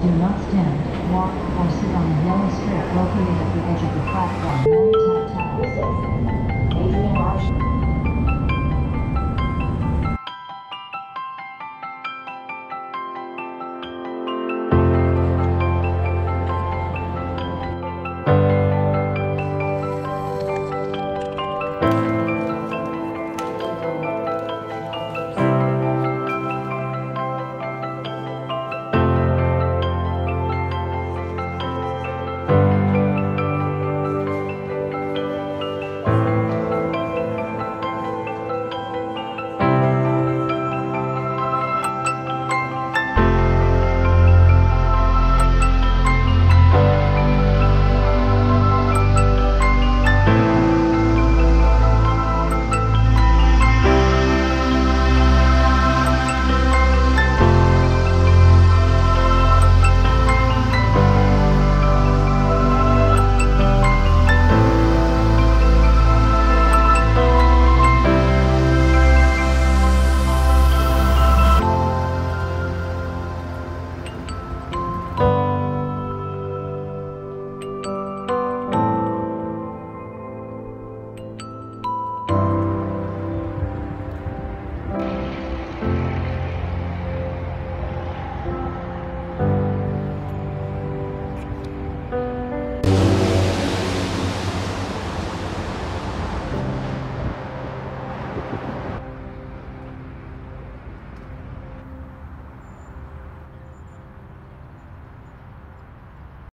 Do not stand, walk, or sit on the yellow strip located at the edge of the platform.